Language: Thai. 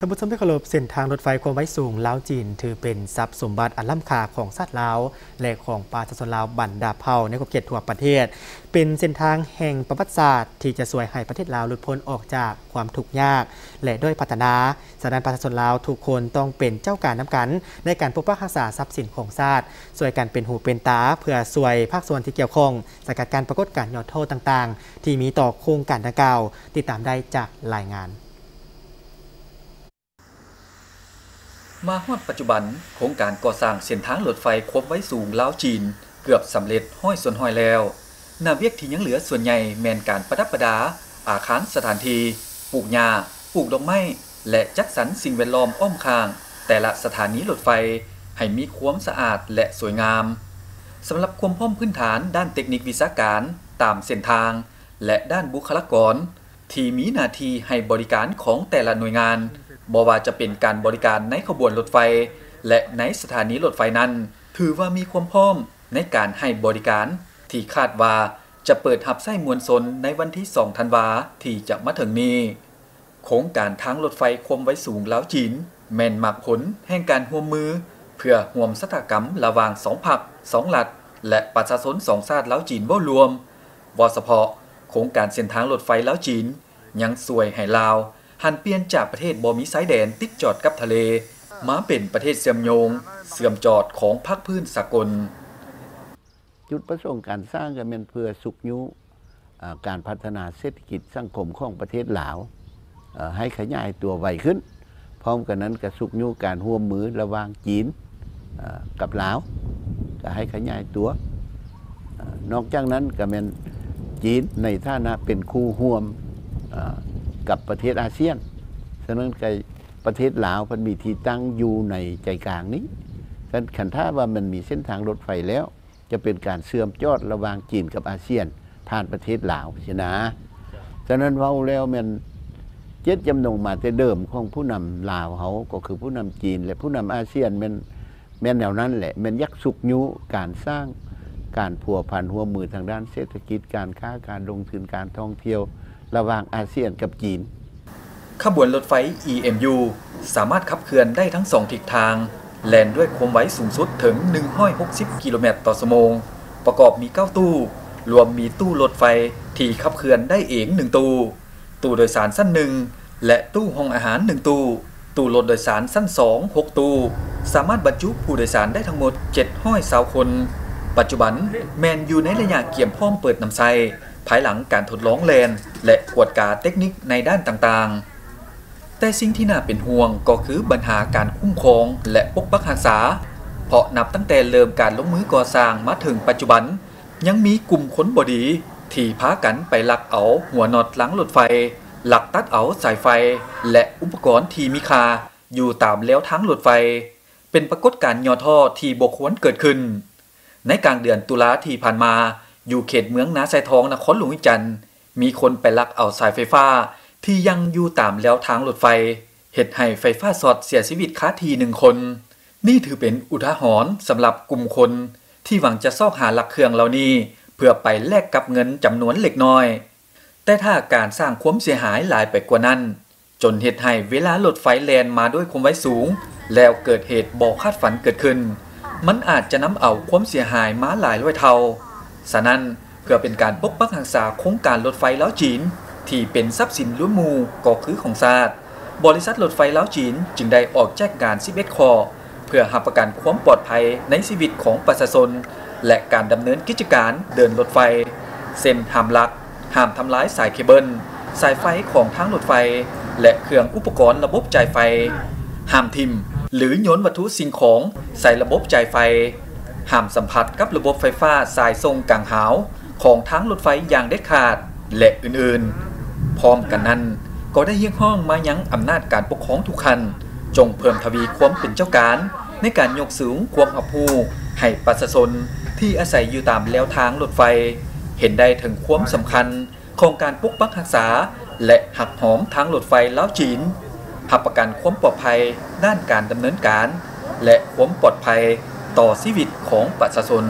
ท่านผู้ชมที่เคารพเส้นทางรถไฟความไว้สูงลาวจีน ถือเป็นทรัพย์สมบัติอันล้ำค่าของสัตว์ลาวและของประชาชนลาวบันดาเผ่าในขอบเขตทั่วประเทศ เป็นเส้นทางแห่งประวัติศาสตร์ที่จะสวยให้ประเทศลาวหลุดพ้นออกจากความทุกข์ยาก และด้วยพัฒนาฉะนั้นประชาชนลาวทุกคนต้องเป็นเจ้าการน้ำกัน ในการปกปักรักษาทรัพย์สินของชาติสวยกันเป็นหูเป็นตาเพื่อสวยภาคส่วนที่เกี่ยวข้องสกัดการปรากฏการณ์ยอดโทษต่างๆ ที่มีต่อโครงการดังกล่าวติดตามได้จากรายงาน มาฮอดปัจจุบันโครงการก่อสร้างเส้นทางรถไฟควบไว้สูงลาวจีน เกือบสำเร็จห้อยส่วนห้อยแล้วนาเวียกที่ยังเหลือส่วนใหญ่แมนการประดับประดา อาคารสถานที่ปลูกหญ้าปลูกดอกไม้และจัดสรรสิ่งแวดล้อมอ้อมข้าง แต่ละสถานีรถไฟให้มีความสะอาดและสวยงามสำหรับความพร้อมพื้นฐานด้านเทคนิควิชาการตามเส้นทาง และด้านบุคลากร ที่มีหน้าที่ให้บริการของแต่ละหน่วยงาน บ่ว่าจะเป็นการบริการในขบวนรถไฟ และในสถานีรถไฟนั้น ถือว่ามีความพร้อมในการให้บริการ ที่คาดว่าจะเปิดหับไส้มวลชนในวันที่ 2 ธันวาที่จะมาถึงนี้ โครงการทางรถไฟคมไว้สูงแล้วจีน แม่นมากผลแห่งการห่วมมือ เพื่อห่วมสถากรรมระหว่างสองผักสองหลัด และประชาชนสองชาติแล้วจีนบ่รวมวเฉพาะโครงการเส้นทางรถไฟแล้วจีน ยังสวยให้ลาว หันเปลี่ยนจากประเทศบ่มีสายแดนติดจอดกับทะเล มาเป็นประเทศเสื่อมโยง เสื่อมจอดของภาคพื้นสากล จุดประสงค์การสร้างก็เป็นเพื่อสุขยุการพัฒนาเศรษฐกิจสังคมของประเทศลาวให้ขยายตัวไวขึ้น พร้อมกันนั้นก็สุขยุการร่วมมือระหว่างจีนกับลาวก็ให้ขยายตัวนอกจากนั้นก็เป็นจีนในฐานะเป็นคู่ร่วม กับประเทศอาเซียนฉะนั้นไกประเทศลาวมันมีที่ตั้งอยู่ในใจกลางนี้กันขันท่าว่ามันมีเส้นทางรถไฟแล้ว จะเป็นการเสื่อมจอดระหว่างจีนกับอาเซียนผ่านประเทศลาวชนะฉะนั้นเว้าแล้วมันเจ็ดจำนงมาแต่เดิมของผู้นำลาวเขาก็คือผู้นำจีน และผู้นำอาเซียนมันแม่นแนวนั้นแหละมันยักสุกยุการสร้างการพัวพันหัวมือทางด้านเศรษฐกิจการค้าการลงทุนการท่องเที่ยว ระหว่างอาเซียนกับจีน ขบวนรถไฟ EMU สามารถขับเคลื่อนได้ทั้งสองทิศทาง แล่นด้วยความไวสูงสุดถึง 160 กิโลเมตรต่อชั่วโมง ประกอบมี 9 ตู้ รวมมีตู้รถไฟที่ขับเคลื่อนได้เอง1ตู้ ตู้โดยสารสั้นหนึ่งและตู้ห้องอาหาร1ตู้ ตู้รถโดยสารสั้น2 6ตู้ สามารถบรรจุผู้โดยสารได้ทั้งหมด720คน ปัจจุบันแมนอยู่ในระยะเกี่ยมพร้อมเปิดนำไซ ภายหลังการทดลองแลน และกวดกาเทคนิคในด้านต่างๆ แต่สิ่งที่น่าเป็นห่วงก็คือปัญหาการคุ้มครองและปกปักรักษา เพราะนับตั้งแต่เริ่มการลงมือก่อสร้างมาถึงปัจจุบัน ยังมีกลุ่มคนบดีที่พากันไปลักเอาหัวน็อตหลังรถไฟหลักตัดเอาสายไฟ และอุปกรณ์ที่มีค่าอยู่ตามแล้วทั้งรถไฟ เป็นปรากฏการณ์ยอท่อที่บกควรเกิดขึ้น ในกลางเดือนตุลาที่ผ่านมา อยู่เขตเมืองนาไซทองนครหลวงวิจันทร์มีคนไปลักเอาสายไฟฟ้า ที่ยังอยู่ตามแล้วทางรถไฟเหตุให้ไฟฟ้าสอดเสียชีวิตคาทีหนึ่งคน นี่ถือเป็นอุทาหรณ์สำหรับกลุ่มคน ที่หวังจะซอกหาหลักเครื่องเหล่านี้ เพื่อไปแลกกับเงินจำนวนเล็กน้อย แต่ถ้าการสร้างความเสียหายหลายไปกว่านั้น จนเหตุให้เวลารถไฟแลนมาด้วยความไว้สูง แล้วเกิดเหตุบ่คาดฝันเกิดขึ้น มันอาจจะนำเอาความเสียหายมาหลายร้อยเท่า ฉะนั้นเพื่อเป็นการปกปักรักษาโครงการรถไฟล้าวจีน ที่เป็นทรัพย์สินล้วนมูก็คือของชาติบริษัทรถไฟล้าวจีนจึงได้ออกแจ้งการ11ข้อเพื่อหับประกันความปลอดภัยในชีวิตของประชาชนและการดำเนินกิจการเดินรถไฟ เส้นห้ามลัก ห้ามทำลายสายเคเบิล สายไฟของทางรถไฟ และเครื่องอุปกรณ์ระบบจ่ายไฟ ห้ามทิม หรือโยนวัตถุสิ่งของใส่ระบบจ่ายไฟ ห้ามสัมผัสกับระบบไฟฟ้าสายทรงกังหาวของทั้งรถไฟอย่างเด็ดขาดและอื่นๆ พร้อมกันนั้นก็ได้เยียงห้องมายังอำนาจการปกครองทุกคัน จงเพิ่มทวีความเป็นเจ้าการ ในการยกสูงความอับผูให้ประชาชนที่อาศัยอยู่ตามแล้วทางรถไฟ เห็นได้ถึงความสำคัญของการปกปักรักษา และหักหอมทางรถไฟล้าวจีนหับประกันความปลอดภัยด้านการดำเนินการ และความปลอดภัย ต่อชีวิตของประชาชน